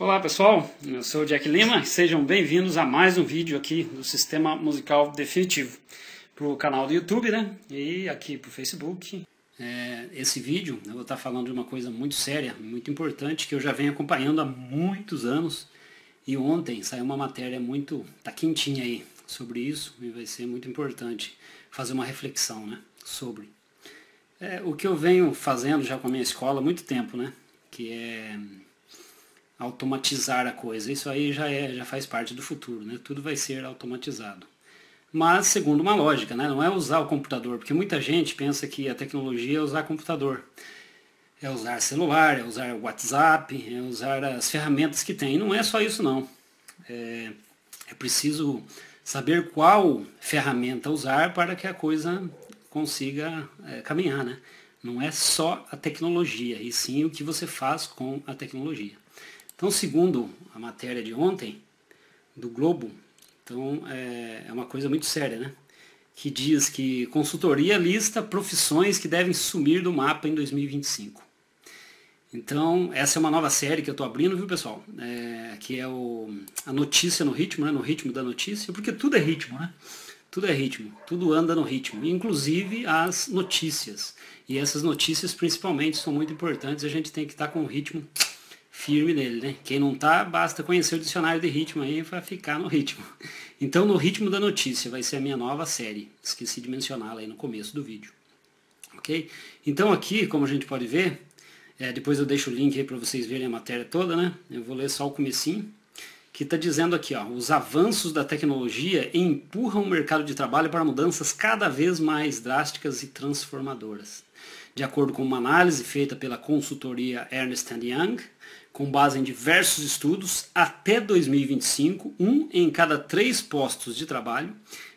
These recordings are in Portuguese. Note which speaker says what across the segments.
Speaker 1: Olá pessoal, eu sou o Jack Lima, sejam bem-vindos a mais um vídeo aqui do Sistema Musical Definitivo para o canal do YouTube né? e aqui para o Facebook. É, esse vídeo eu vou estar falando de uma coisa muito séria, muito importante, que eu já venho acompanhando há muitos anos e ontem saiu uma matéria muito, tá quentinha aí sobre isso e vai ser muito importante fazer uma reflexão né, sobre. É, o que eu venho fazendo já com a minha escola há muito tempo, né? Que é automatizar a coisa. Isso aí já, é, já faz parte do futuro, né? Tudo vai ser automatizado. Mas segundo uma lógica, né? Não é usar o computador, porque muita gente pensa que a tecnologia é usar computador. É usar celular, é usar WhatsApp, é usar as ferramentas que tem. não é só isso não. É, é preciso saber qual ferramenta usar para que a coisa consiga é, caminhar, né? Não é só a tecnologia, e sim o que você faz com a tecnologia. Então, segundo a matéria de ontem, do Globo, então é, é uma coisa muito séria, né? Que diz que consultoria lista profissões que devem sumir do mapa em 2025. Então, essa é uma nova série que eu estou abrindo, viu, pessoal? É, que é o, a notícia no ritmo, né? no ritmo da notícia, porque tudo é ritmo, né? Tudo é ritmo, tudo anda no ritmo, inclusive as notícias. E essas notícias, principalmente, são muito importantes, a gente tem que estar tá com o ritmo firme nele, né? Quem não tá, basta conhecer o dicionário de ritmo aí para ficar no ritmo. Então, no ritmo da notícia vai ser a minha nova série. Esqueci de mencioná-la aí no começo do vídeo. Ok? Então aqui, como a gente pode ver, é, depois eu deixo o link aí para vocês verem a matéria toda, né? Eu vou ler só o comecinho, que está dizendo aqui, ó, os avanços da tecnologia empurram o mercado de trabalho para mudanças cada vez mais drásticas e transformadoras. De acordo com uma análise feita pela consultoria Ernst Young, com base em diversos estudos, até 2025, um em cada três postos de trabalho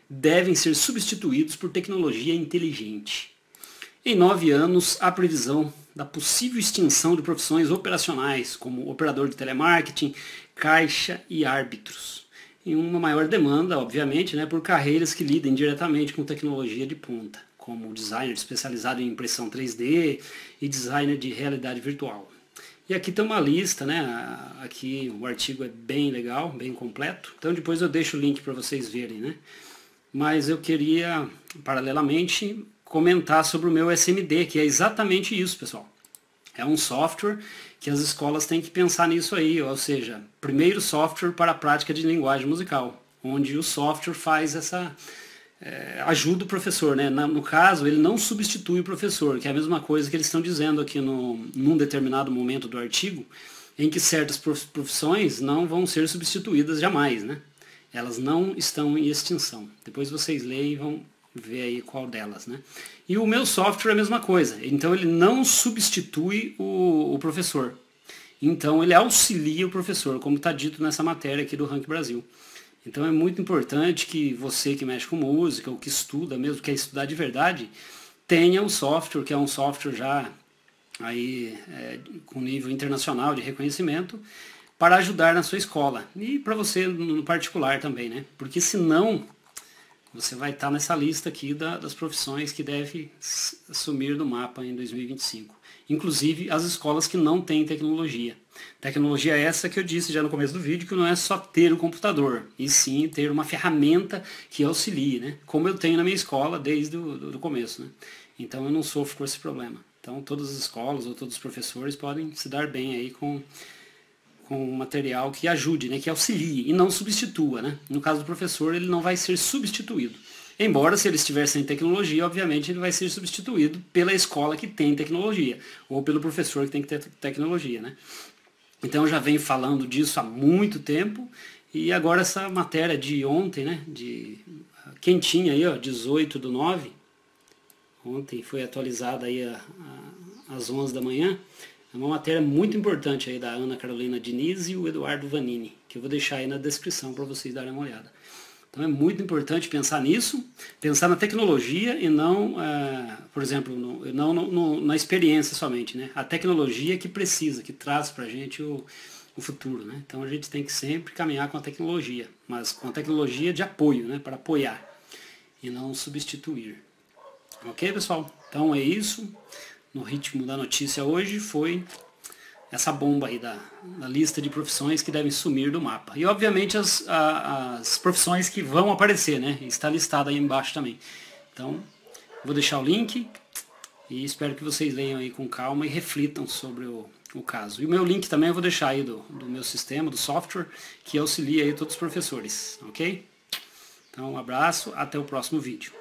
Speaker 1: devem ser substituídos por tecnologia inteligente. Em nove anos, há previsão da possível extinção de profissões operacionais, como operador de telemarketing, caixa e árbitros. E uma maior demanda, obviamente, né, por carreiras que lidem diretamente com tecnologia de ponta, como designer especializado em impressão 3D e designer de realidade virtual. E aqui tem uma lista, né? Aqui o artigo é bem legal, bem completo. Então depois eu deixo o link para vocês verem, né? Mas eu queria, paralelamente, comentar sobre o meu SMD, que é exatamente isso, pessoal. É um software que as escolas têm que pensar nisso aí, ou seja, primeiro software para a prática de linguagem musical, onde o software faz essa, é, ajuda o professor, né? no caso, ele não substitui o professor, que é a mesma coisa que eles estão dizendo aqui no, num determinado momento do artigo, em que certas profissões não vão ser substituídas jamais, né? Elas não estão em extinção. Depois vocês leem e vão ver aí qual delas, né? E o meu software é a mesma coisa. Então ele não substitui o, o professor. Então ele auxilia o professor, como está dito nessa matéria aqui do Rank Brasil. Então é muito importante que você que mexe com música, ou que estuda mesmo, quer estudar de verdade, tenha o software, que é um software já aí é, com nível internacional de reconhecimento, para ajudar na sua escola. E para você no particular também, né? Porque senão você vai estar nessa lista aqui da, das profissões que deve sumir do mapa em 2025. Inclusive as escolas que não têm tecnologia. Tecnologia essa que eu disse já no começo do vídeo, que não é só ter o computador, e sim ter uma ferramenta que auxilie, né? como eu tenho na minha escola desde o começo. Né? Então eu não sofro com esse problema. Então todas as escolas ou todos os professores podem se dar bem aí com, com material que ajude, né? que auxilie e não substitua. Né? No caso do professor, ele não vai ser substituído. Embora, se ele estiver sem tecnologia, obviamente ele vai ser substituído pela escola que tem tecnologia, ou pelo professor que tem que ter tecnologia. Né? Então já venho falando disso há muito tempo. E agora essa matéria de ontem, né, de quentinha aí, ó, 18 do 9, ontem foi atualizada aí a, a, às 11 da manhã, é uma matéria muito importante aí da Ana Carolina Diniz e o Eduardo Vanini, que eu vou deixar aí na descrição para vocês darem uma olhada. Então é muito importante pensar nisso, pensar na tecnologia e não, é, por exemplo, no, não no, no, na experiência somente. Né? A tecnologia que precisa, que traz para a gente o, o futuro. Né? Então a gente tem que sempre caminhar com a tecnologia, mas com a tecnologia de apoio, né? para apoiar e não substituir. Ok, pessoal? Então é isso. No ritmo da notícia hoje foi essa bomba aí da, da, lista de profissões que devem sumir do mapa. E obviamente as, a, as profissões que vão aparecer, né? Está listado aí embaixo também. Então, vou deixar o link e espero que vocês leiam aí com calma e reflitam sobre o, o caso. E o meu link também eu vou deixar aí do, do meu sistema, do software, que auxilia aí todos os professores, ok? Então um abraço, até o próximo vídeo.